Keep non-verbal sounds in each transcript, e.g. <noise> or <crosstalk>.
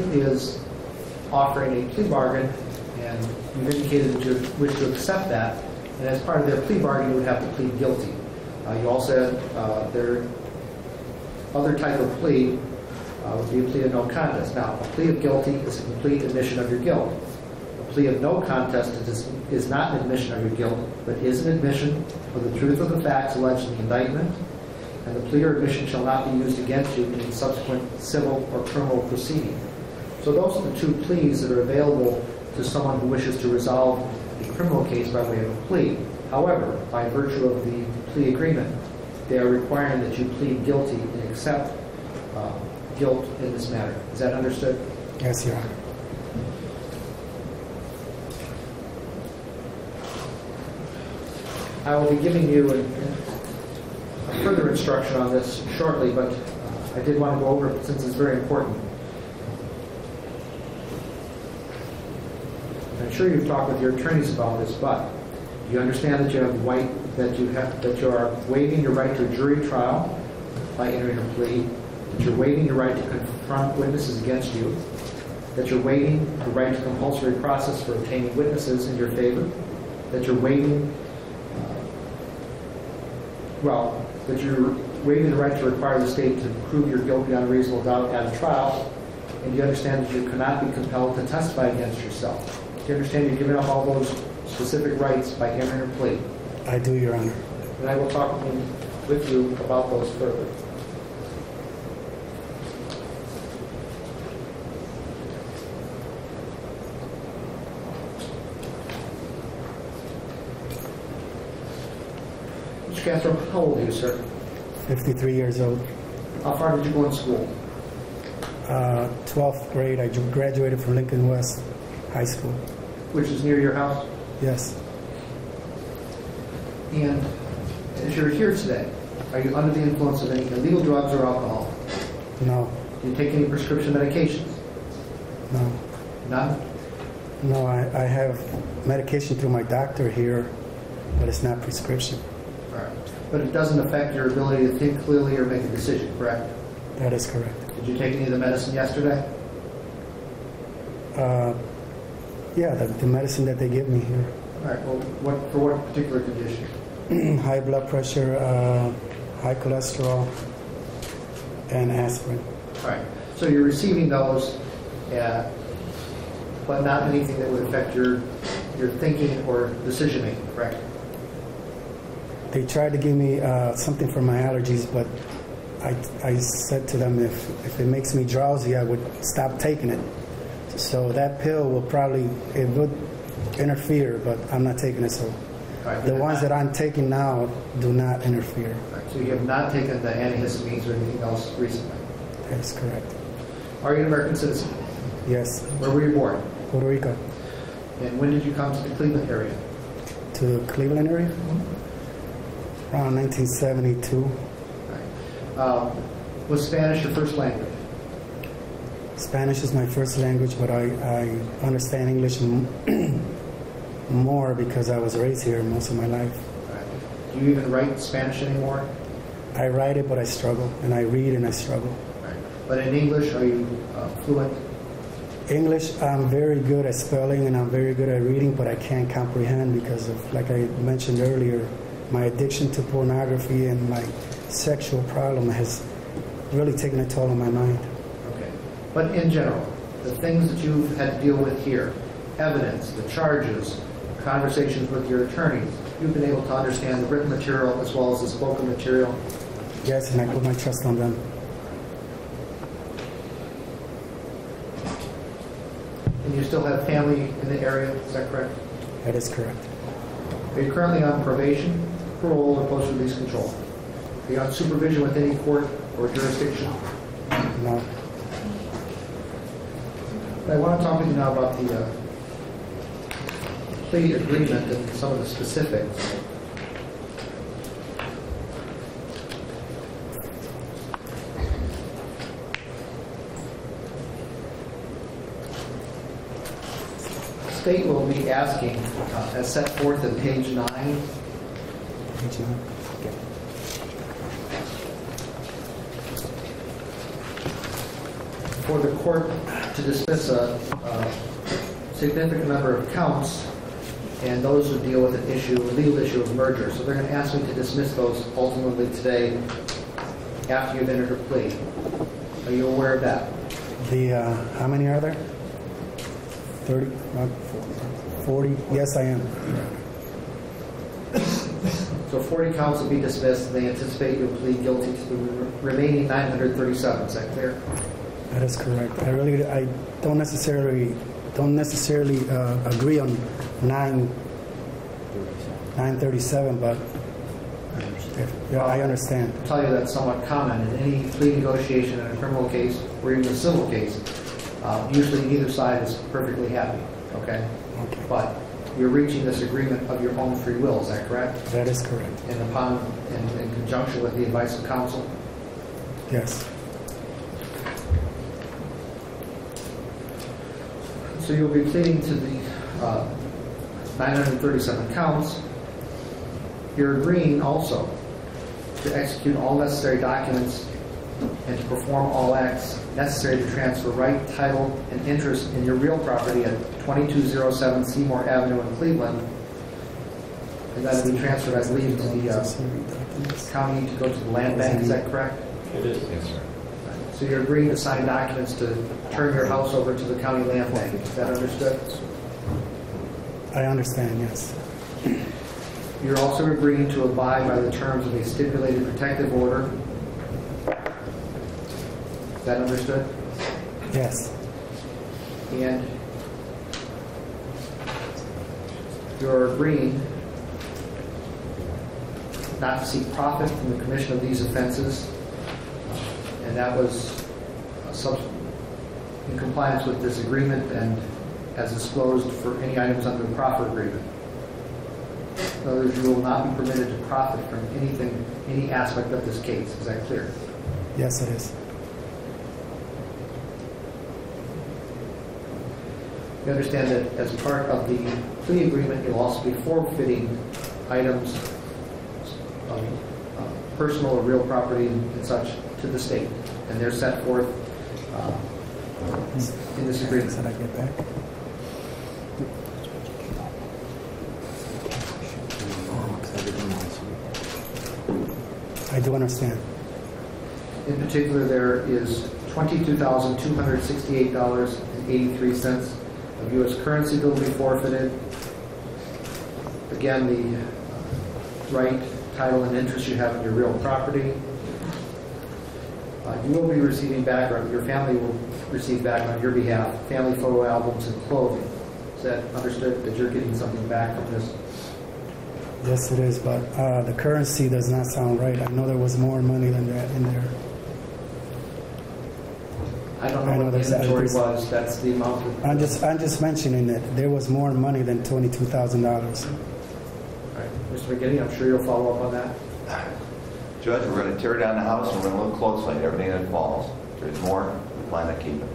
is offering a plea bargain, and you've indicated that you wish to accept that, and as part of their plea bargain, you would have to plead guilty. Uh, You also said uh, their other type of plea uh, would be a plea of no contest. Now, a plea of guilty is a complete admission of your guilt. A plea of no contest is is not an admission of your guilt, but is an admission of the truth of the facts alleged in the indictment, and the plea or admission shall not be used against you in subsequent civil or criminal proceeding. So those are the two pleas that are available to someone who wishes to resolve a criminal case by way of a plea. However, by virtue of the plea agreement, they are requiring that you plead guilty and accept uh, guilt in this matter. Is that understood? Yes, Your Honor. I will be giving you a a further instruction on this shortly, but uh, I did want to go over it since it's very important. I'm sure you've talked with your attorneys about this, but you understand that you have white, that you have, that you are waiving your right to a jury trial by entering a plea, that you're waiving your right to confront witnesses against you, that you're waiving the right to compulsory process for obtaining witnesses in your favor, that you're waiving uh, well, that you're waiving the right to require the state to prove your guilt beyond reasonable doubt at a trial, and you understand that you cannot be compelled to testify against yourself. Do you understand you're giving up all those specific rights by entering a plea? I do, Your Honor. And I will talk with you about those further. Mr. Castro, how old are you, sir? 53 years old. How far did you go in school? Uh, 12th grade, I graduated from Lincoln West High School. Which is near your house? Yes, And as you're here today, are you under the influence of any illegal drugs or alcohol? no, Do you take any prescription medications? no, None? no, I, I have medication through my doctor here, but it's not prescription. All right. But it doesn't affect your ability to think clearly or make a decision, correct? That is correct. Did you take any of the medicine yesterday? Uh, yeah, the, the medicine that they give me here. All right, well, what, for what particular condition? <clears throat> high blood pressure, uh, high cholesterol, and aspirin. All right, so you're receiving those, uh, but not anything that would affect your, your thinking or decision-making, correct? They tried to give me uh, something for my allergies, but I, I said to them if, if it makes me drowsy, I would stop taking it. So that pill will probably, it would interfere, but I'm not taking it. So right, the ones that I'm taking now do not interfere. Right, So you have not taken the antihistamines or anything else recently? That is correct. Are you an American citizen? Yes, Where were you born? Puerto Rico And when did you come to the Cleveland area? to the Cleveland area around 1972. Right. Um, Was Spanish your first language? Spanish is my first language, but I, I understand English m- <clears throat> more because I was raised here most of my life. Right. Do you even write Spanish anymore? I write it, but I struggle, and I read and I struggle. Right. But in English, are you uh, fluent? English, I'm very good at spelling and I'm very good at reading, but I can't comprehend because of, like I mentioned earlier, my addiction to pornography and my sexual problem has really taken a toll on my mind. But in general, the things that you've had to deal with here, evidence, the charges, conversations with your attorneys, you've been able to understand the written material as well as the spoken material. Yes, and I put my trust on them. And you still have family in the area, is that correct? That is correct. Are you currently on probation, parole, or post-release control? Are you on supervision with any court or jurisdiction? No. I want to talk with you now about the uh, plea agreement and some of the specifics. State will be asking, uh, as set forth in page nine, Did you- for the court to dismiss a a significant number of counts, and those would deal with an issue, a legal issue of merger. So they're going to ask me to dismiss those ultimately today after you've entered a plea. Are you aware of that? The, uh, how many are there? 30, uh, 40? Yes, I am. So 40 counts will be dismissed, and they anticipate you'll plead guilty to the remaining 937. Is that clear? That is correct. I really, I don't necessarily, don't necessarily uh, agree on 9, 937, but if- yeah, I understand. I'll tell you that's somewhat common in any plea negotiation in a criminal case or even a civil case. Uh, Usually neither side is perfectly happy, okay? Okay, But you're reaching this agreement of your own free will, is that correct? that is correct. And upon, in in conjunction with the advice of counsel? Yes, So you'll be pleading to the uh, 937 counts. You're agreeing also to execute all necessary documents and to perform all acts necessary to transfer right, title, and interest in your real property at 2207 Seymour Avenue in Cleveland. And that will be transferred, I believe, to the uh, county to go to the land bank, is that correct? It is. Yes, sir. So you're agreeing to sign documents to turn your house over to the county land bank, is that understood? I understand, yes. You're also agreeing to abide by the terms of a stipulated protective order. Is that understood? Yes, And you're agreeing not to seek profit from the commission of these offenses, and that was uh, in compliance with this agreement and as disclosed for any items under the proffer agreement. In other words, you will not be permitted to profit from anything, any aspect of this case. Is that clear? yes, it is. You understand that as part of the plea agreement, you'll also be forfeiting items of uh, personal or real property and such to the state, and they're set forth uh, in this agreement. Said I get back? I do understand. In particular, there is $22,268.83 of U.S. currency that will be forfeited. Again, the uh, right, title, and interest you have in your real property. Uh, You will be receiving back, your family will receive back on your behalf, family photo albums and clothing. Is that understood, that you're getting something back from this? Yes, it is, but uh, the currency does not sound right. I know there was more money than that in there. I don't I know know what the inventory there's- was, that's the amount of... I'm just, I'm just mentioning that there was more money than twenty-two thousand dollars. All right, Mr. McGinty, I'm sure you'll follow up on that. Judge, we're going to tear down the house and we're going to look closely at everything that falls. If there's more, we plan to keep it.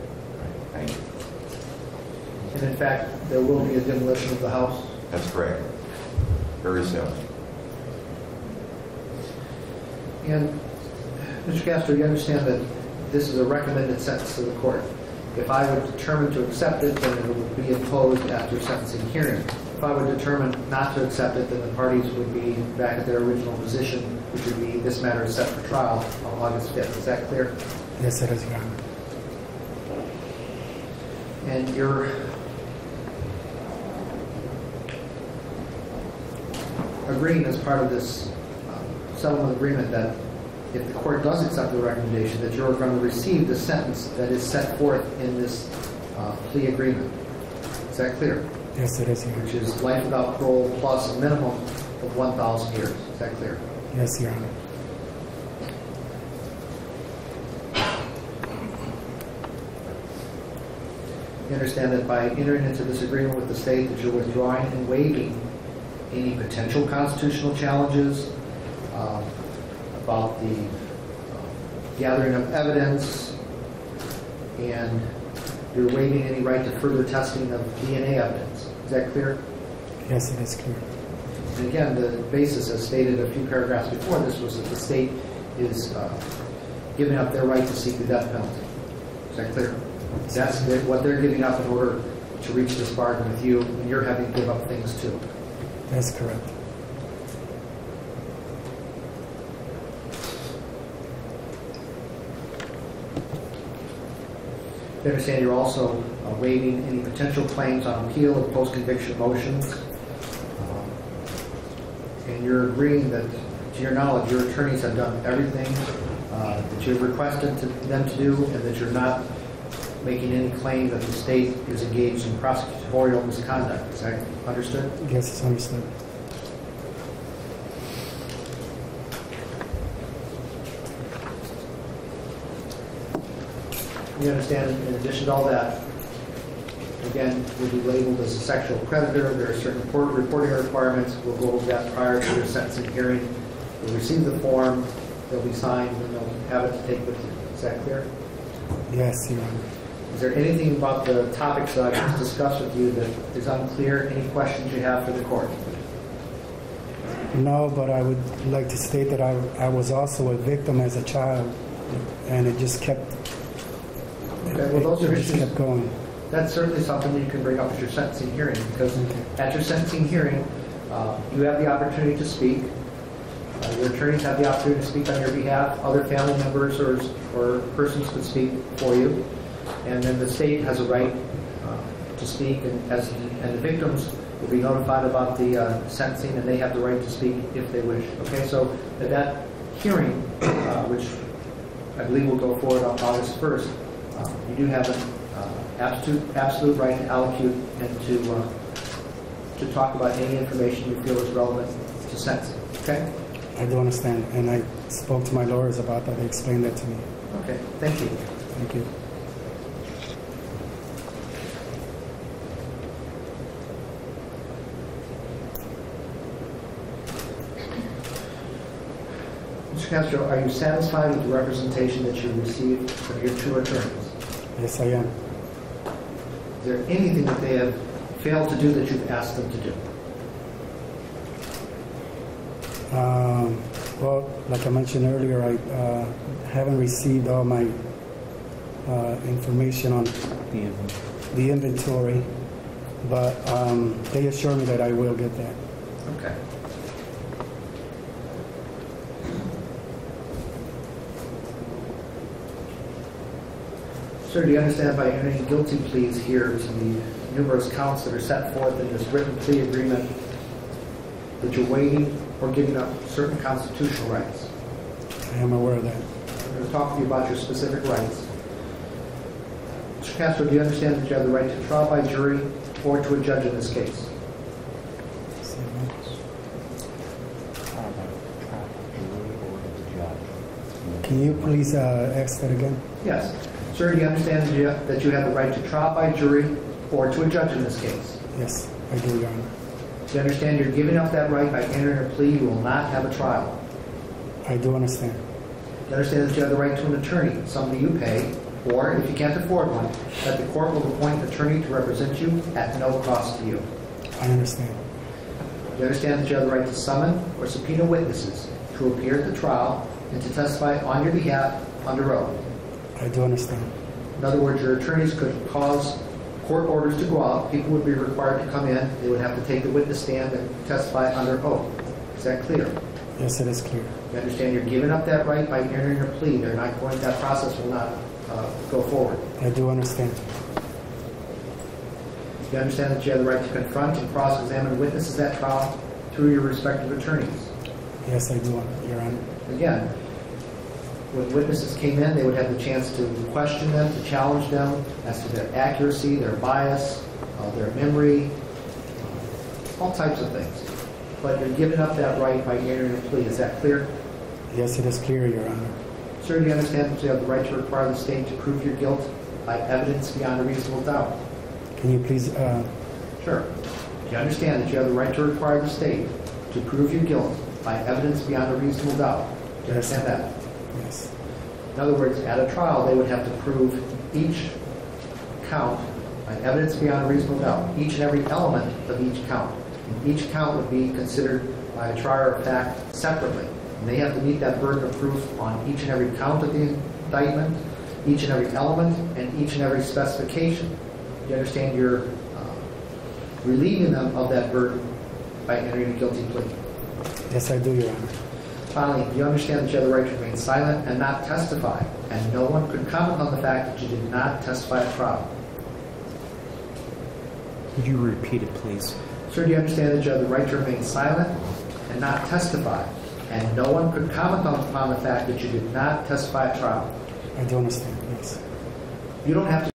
Thank you. And in fact, there will be a demolition of the house. That's correct. Very soon. And, Mr. Castro, you understand that this is a recommended sentence to the court. If I were determined to accept it, then it would be imposed after sentencing hearing. If I were determined not to accept it, then the parties would be back at their original position, which would be this matter is set for trial on August 5th. Is that clear? Yes, it is, Your Honor. And you're agreeing as part of this uh, settlement agreement that if the court does accept the recommendation, that you're going to receive the sentence that is set forth in this uh, plea agreement. Is that clear? Yes, it is, Your Which is life without parole plus a minimum of 1,000 years. Is that clear? Yes, Your Honor. You understand that by entering into this agreement with the state, that you're withdrawing and waiving any potential constitutional challenges um, about the uh, gathering of evidence, and you're waiving any right to further testing of DNA evidence. Is that clear? Yes, it is clear. And again, the basis, as stated a few paragraphs before this, was that the state is uh, giving up their right to seek the death penalty. Is that clear? That's what they're giving up in order to reach this bargain with you, and you're having to give up things too. That's correct. You understand you're also uh, waiving any potential claims on appeal of post-conviction motions. And you're agreeing that, to your knowledge, your attorneys have done everything uh, that you've requested to- them to do, and that you're not making any claim that the state is engaged in prosecutorial misconduct. Is that understood? Yes, it's understood. You understand, in addition to all that, again, you'll be labeled as a sexual predator, there are certain report- reporting requirements, we'll go over that prior to your sentencing hearing. You'll receive the form, they'll be signed, and they'll have it to take with you. Is that clear? Yes, Your Honor. Is there anything about the topics that I just discussed with you that is unclear? Any questions you have for the court? No, but I would like to state that I, I was also a victim as a child, and it just kept, Okay, well, those are it just issues, kept going. That's certainly something that you can bring up at your sentencing hearing, because. At your sentencing hearing, uh, you have the opportunity to speak. Uh, Your attorneys have the opportunity to speak on your behalf. Other family members or or persons could speak for you. And then the state has a right uh, to speak, and as, and the victims will be notified about the uh, sentencing, and they have the right to speak if they wish. Okay, so at that hearing, uh, which I believe will go forward on August 1st, uh, you do have uh, absolute, absolute right to allocute and to uh, to talk about any information you feel is relevant to sentencing. Okay? I do understand, and I spoke to my lawyers about that. They explained that to me. Okay, thank you. Thank you. Mr. Castro, are you satisfied with the representation that you received from your two attorneys? Yes, I am. Is there anything that they have failed to do that you've asked them to do? Um, well, like I mentioned earlier, I uh, haven't received all my uh, information on the inventory, but um, they assure me that I will get that. Okay. Sir, do you understand by entering guilty pleas here to the numerous counts that are set forth in this written plea agreement that you're waiving or giving up certain constitutional rights? I am aware of that. I'm going to talk to you about your specific rights. Mr. Castro, do you understand that you have the right to trial by jury or to a judge in this case? Can you please uh, ask that again? Yes. Sir, do you understand that you that you have the right to trial by jury or to a judge in this case? Yes, I do, Your Honor. Do you understand you're giving up that right by entering a plea, you will not have a trial? I do understand. Do you understand that you have the right to an attorney, somebody you pay, or if you can't afford one, that the court will appoint an attorney to represent you at no cost to you? I understand. Do you understand that you have the right to summon or subpoena witnesses to appear at the trial and to testify on your behalf under oath? I do understand. In other words, your attorneys could cause court orders to go out, people would be required to come in, they would have to take the witness stand and testify under oath. Is that clear? Yes, it is clear. You understand you're giving up that right by entering a plea, they're not going, that process will not uh, go forward. I do understand. You understand that you have the right to confront and cross-examine witnesses at trial through your respective attorneys. Yes, I do, Your Honor. Again, when witnesses came in, they would have the chance to question them, to challenge them as to their accuracy, their bias, uh, their memory, uh, all types of things. But you're giving up that right by entering a plea. Is that clear? Yes, it is clear, Your Honor. Sir, do you understand that you have the right to require the state to prove your guilt by evidence beyond a reasonable doubt? Can you please, uh, Sure. Do you understand that you have the right to require the state to prove your guilt by evidence beyond a reasonable doubt? Do you Yes. understand that? Yes, In other words, at a trial, they would have to prove each count by evidence beyond a reasonable doubt, each and every element of each count. And Each count would be considered by a trier of fact separately. And they have to meet that burden of proof on each and every count of the indictment, each and every element and each and every specification. You understand you're uh, relieving them of that burden by entering a guilty plea. Yes, I do, Your Honor. Finally, do you understand that you have the right to remain silent and not testify, and no one could comment on the fact that you did not testify at trial? Would you repeat it, please? Sir, do you understand that you have the right to remain silent and not testify, and no one could comment on upon the fact that you did not testify at trial? I do understand, yes. You don't have to